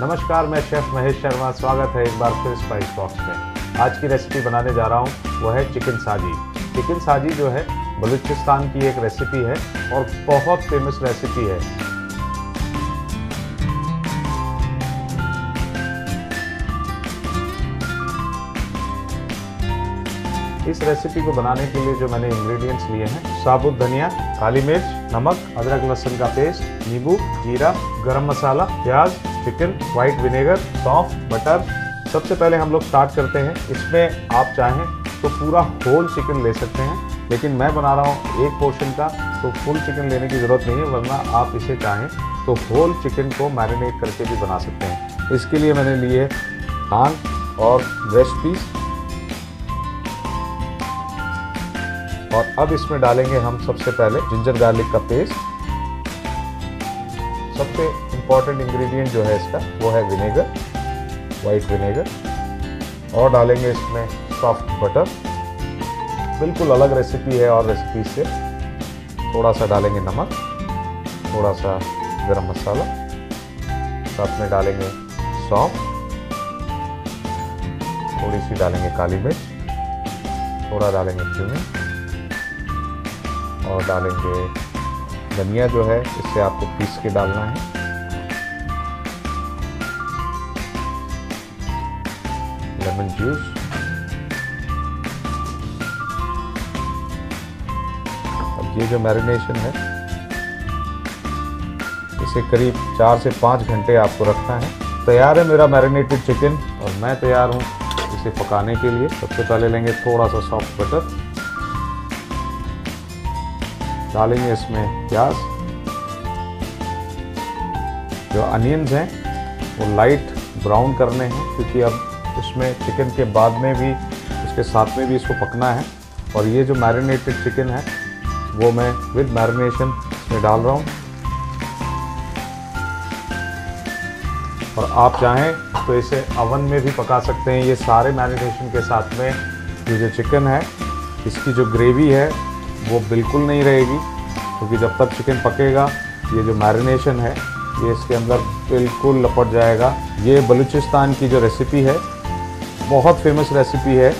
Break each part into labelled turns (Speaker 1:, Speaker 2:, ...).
Speaker 1: नमस्कार, मैं शेफ महेश शर्मा, स्वागत है एक बार फिर स्पाइस बॉक्स में। आज की रेसिपी बनाने जा रहा हूँ, वो है चिकन साजी चिकन साजी जो है, बलूचिस्तान की एक रेसिपी है और बहुत फ़ेमस रेसिपी है। इस रेसिपी को बनाने के लिए जो मैंने इंग्रेडिएंट्स लिए हैं, साबुत धनिया, काली मिर्च, नमक, अदरक, लहसुन का पेस्ट नींबू, जीरा, गरम मसाला, प्याज चिकन व्हाइट विनेगर सौंफ बटर सबसे पहले हम लोग स्टार्ट करते हैं। इसमें आप चाहें तो पूरा होल चिकन ले सकते हैं, लेकिन मैं बना रहा हूँ एक पोर्शन का तो फुल चिकन लेने की ज़रूरत नहीं है, वरना आप इसे चाहें तो होल चिकन को मैरिनेट करके भी बना सकते हैं। इसके लिए मैंने लिए नान और ब्रेस्ट पीस और अब इसमें डालेंगे हम सबसे पहले जिंजर गार्लिक का पेस्ट सबसे इंपॉर्टेंट इंग्रेडिएंट जो है इसका, वो है विनेगर वाइट विनेगर और डालेंगे इसमें सॉफ्ट बटर बिल्कुल अलग रेसिपी है और रेसिपी से थोड़ा सा डालेंगे नमक थोड़ा सा गरम मसाला। साथ में डालेंगे सौंफ। थोड़ी सी डालेंगे काली मिर्च। थोड़ा डालेंगे क्यूमिन और डालेंगे धनिया जो है इसे आपको पीस के डालना है। लेमन जूस अब ये जो मैरिनेशन है, इसे करीब चार से पाँच घंटे आपको रखना है। तैयार है मेरा मैरिनेटेड चिकन और मैं तैयार हूँ इसे पकाने के लिए। सबसे पहले लेंगे थोड़ा सा सॉफ्ट बटर डालेंगे इसमें प्याज। जो अनियंस हैं, वो लाइट ब्राउन करने हैं, क्योंकि अब इसमें चिकन के बाद में भी, इसके साथ में भी इसको पकना है। और ये जो मैरिनेटेड चिकन है, वो मैं विद मैरिनेशन में डाल रहा हूँ। और आप चाहें तो इसे अवन में भी पका सकते हैं। ये सारे मैरिनेशन के साथ में ये जो चिकन है, इसकी जो ग्रेवी है, वो बिल्कुल नहीं रहेगी। क्योंकि जब तक चिकन पकेगा, ये जो मैरिनेशन है, ये इसके अंदर बिल्कुल लपट जाएगा। ये बलूचिस्तान की जो रेसिपी है, बहुत फ़ेमस रेसिपी है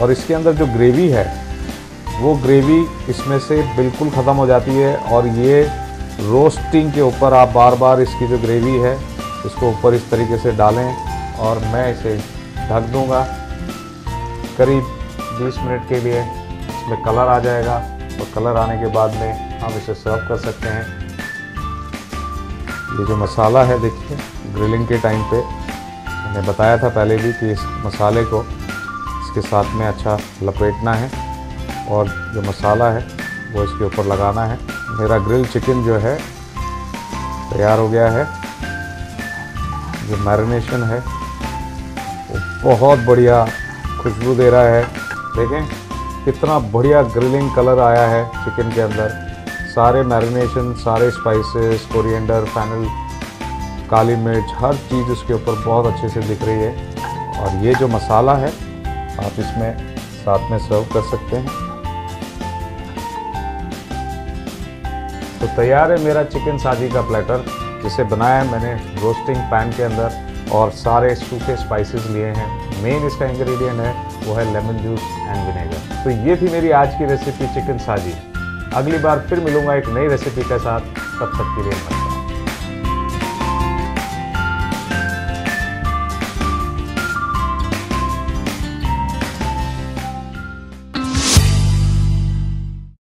Speaker 1: और इसके अंदर जो ग्रेवी है, वो ग्रेवी इसमें से बिल्कुल ख़त्म हो जाती है और ये रोस्टिंग के ऊपर आप बार बार इसकी जो ग्रेवी है, इसको ऊपर इस तरीके से डालें और मैं इसे ढक दूँगा। करीब 20 मिनट के लिए इसमें कलर आ जाएगा और कलर आने के बाद में हम इसे सर्व कर सकते हैं। ये जो मसाला है, देखिए ग्रिलिंग के टाइम पे, मैंने बताया था पहले भी कि इस मसाले को इसके साथ में अच्छा लपेटना है और जो मसाला है, वो इसके ऊपर लगाना है। मेरा ग्रिल चिकन जो है, तैयार हो गया है। जो मैरिनेशन है, वो बहुत बढ़िया खुशबू दे रहा है। देखें, कितना बढ़िया ग्रिलिंग कलर आया है चिकन के अंदर। सारे मैरिनेशन, सारे स्पाइसेस कोरिएंडर फैनल काली मिर्च, हर चीज़ उसके ऊपर बहुत अच्छे से दिख रही है। और ये जो मसाला है, आप इसमें साथ में सर्व कर सकते हैं। तो तैयार है मेरा चिकन साजी का प्लेटर जिसे बनाया है मैंने रोस्टिंग पैन के अंदर, और सारे सूखे स्पाइसेस लिए हैं। मेन इसका इंग्रेडिएंट है, वो है लेमन जूस एंड विनेगर तो ये थी मेरी आज की रेसिपी चिकन साजी अगली बार फिर मिलूँगा एक नई रेसिपी के साथ। तब तक के लिए